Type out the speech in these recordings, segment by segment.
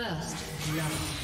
First blood.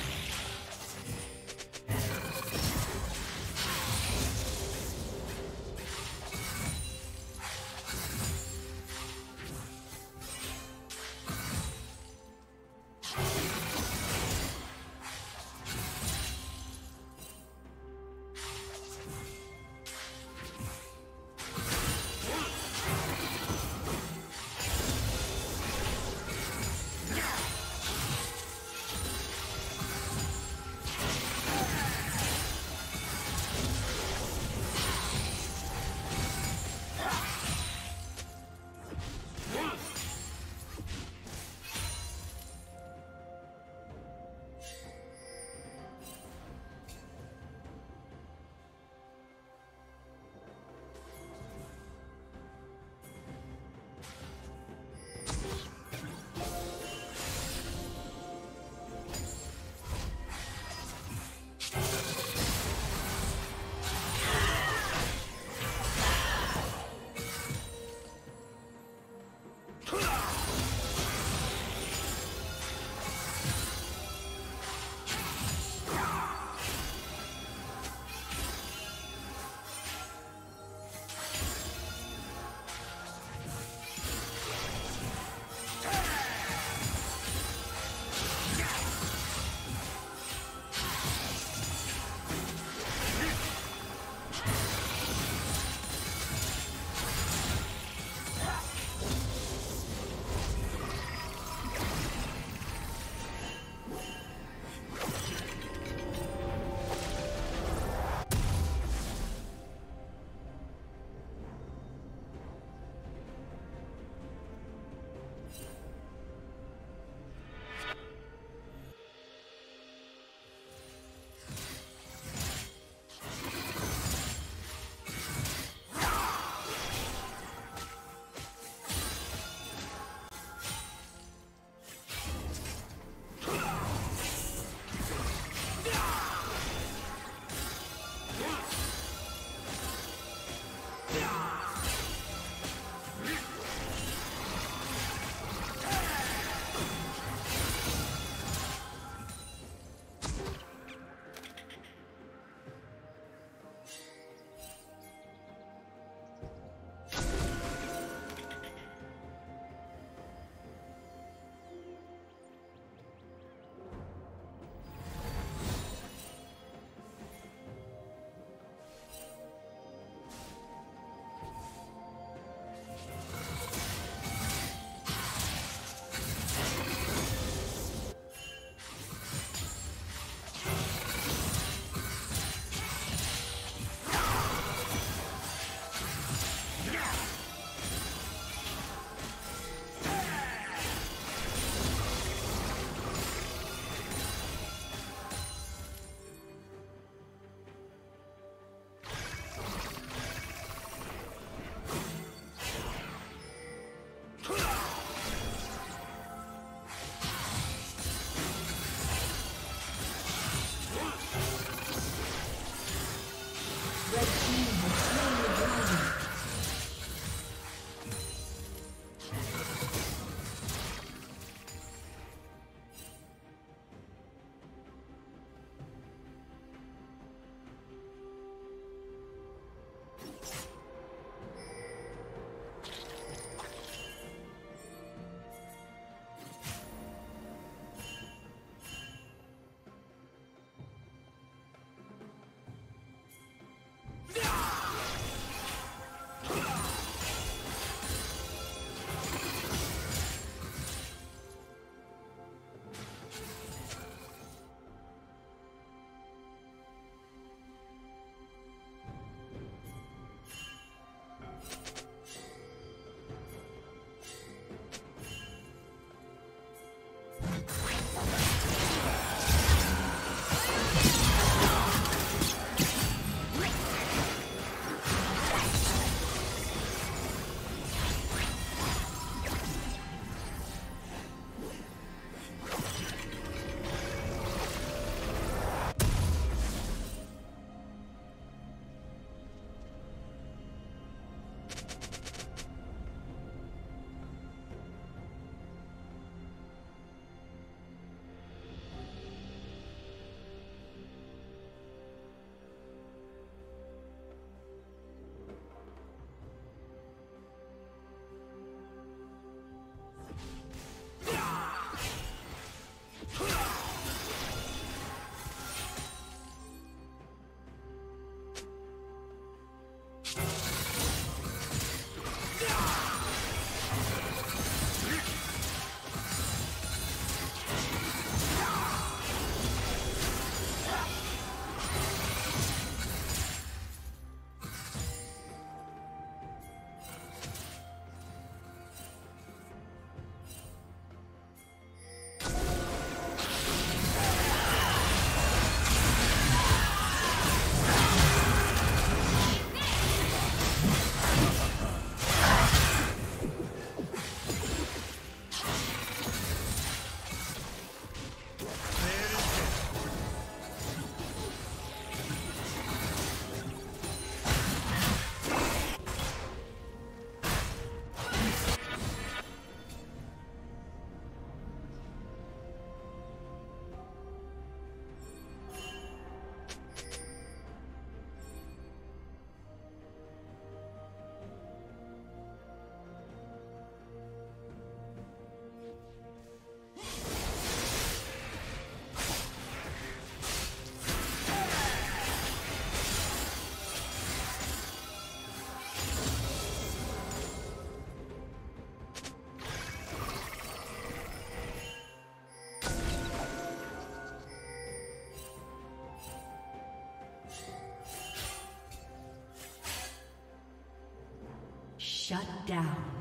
Shut down.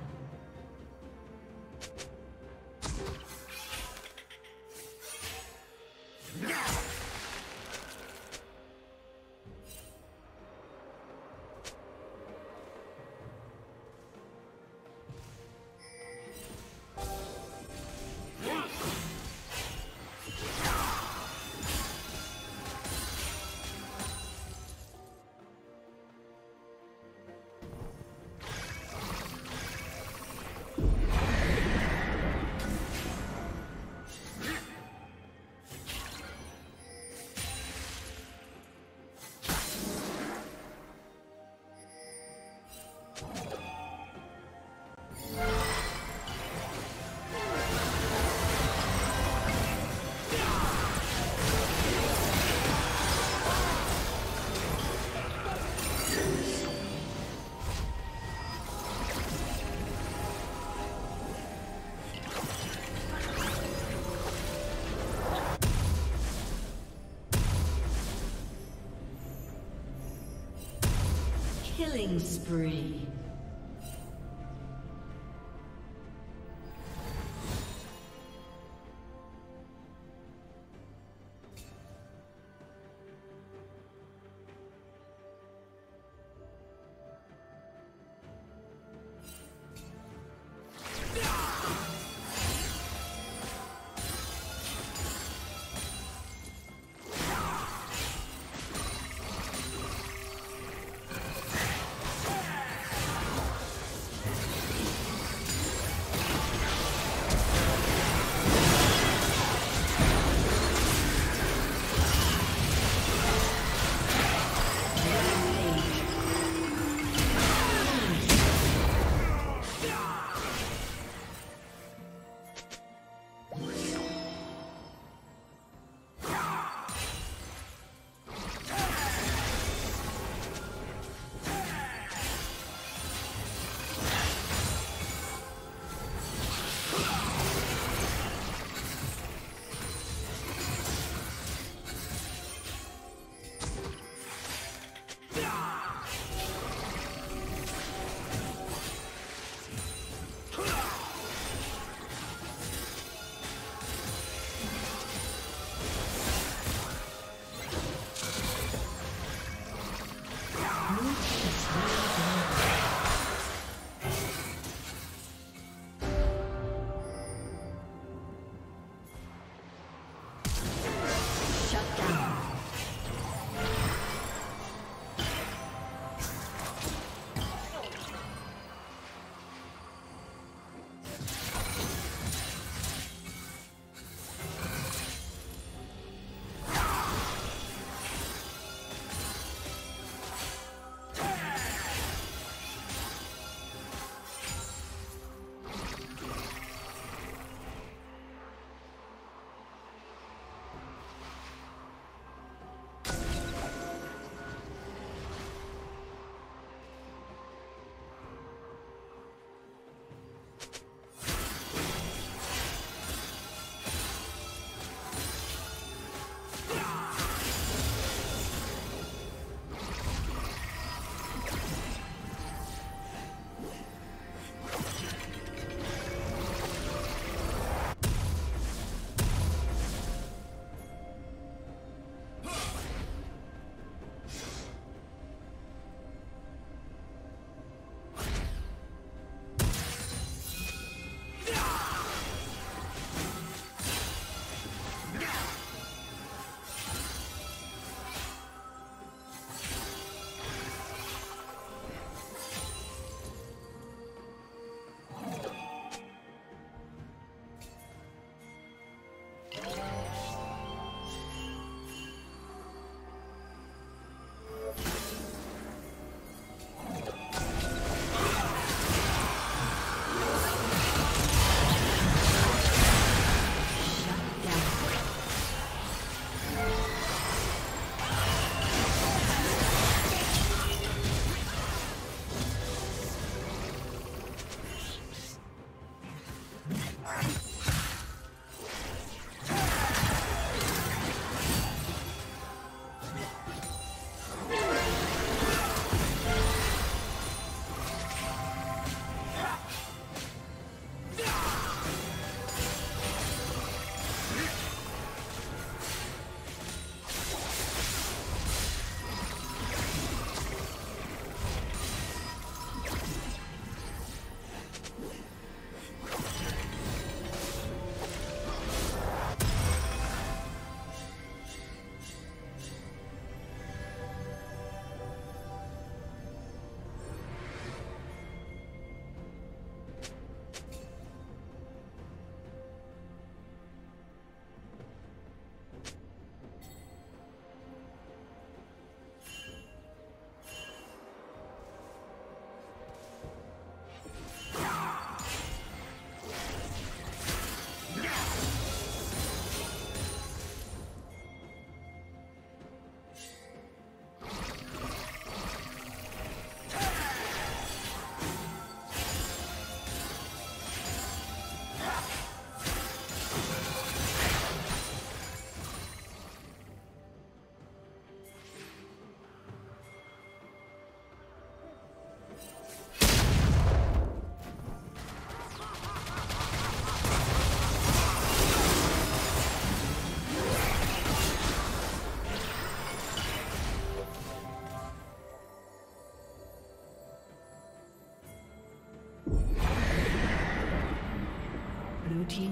Killing spree.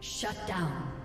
Shut down.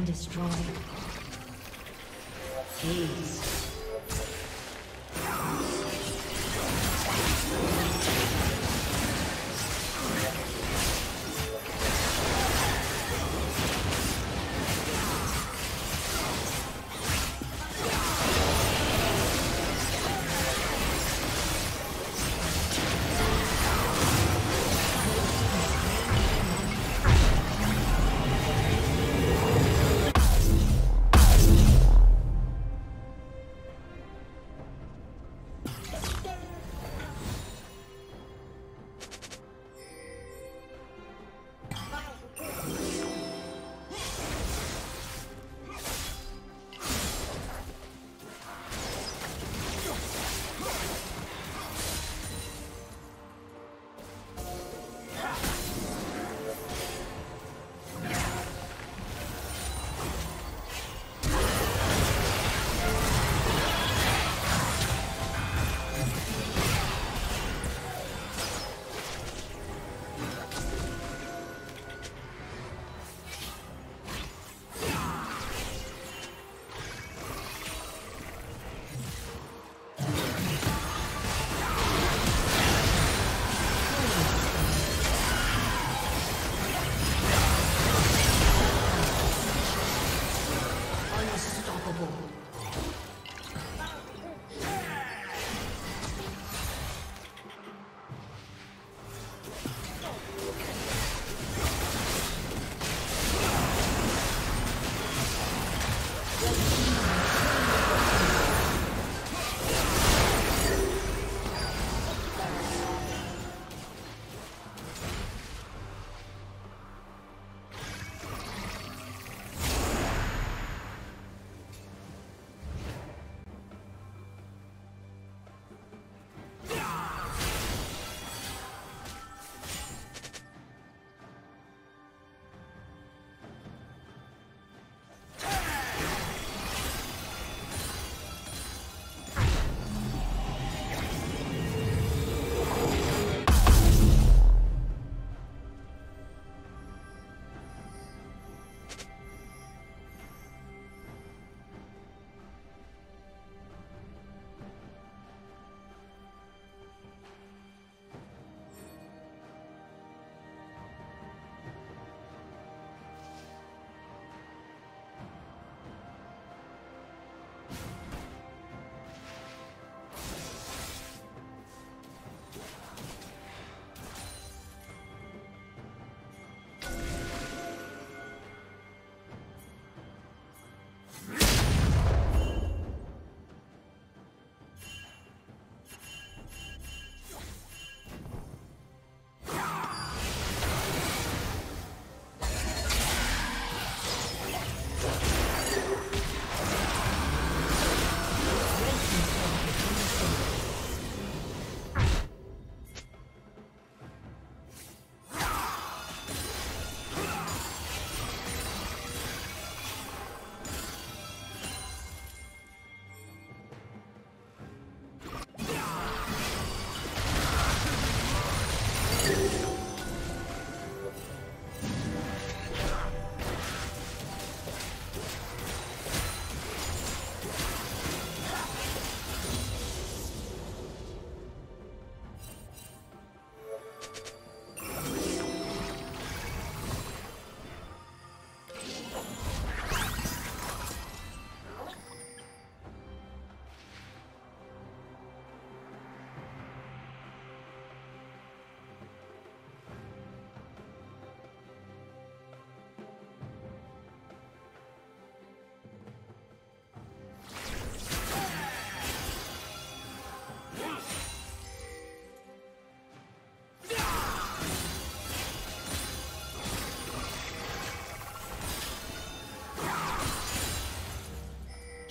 Been destroyed.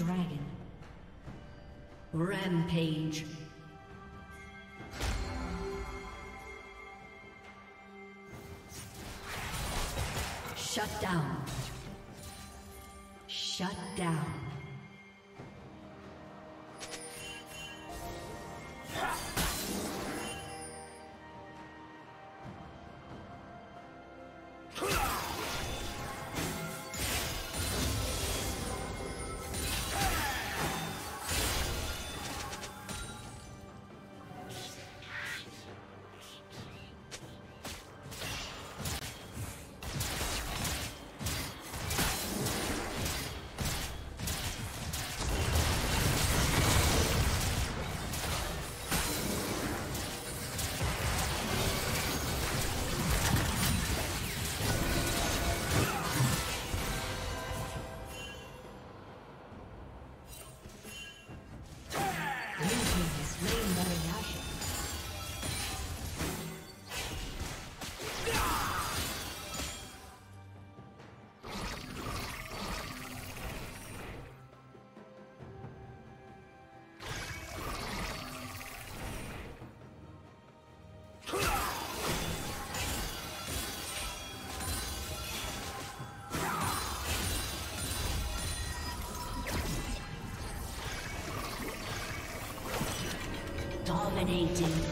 Dragon. Rampage. Dominating.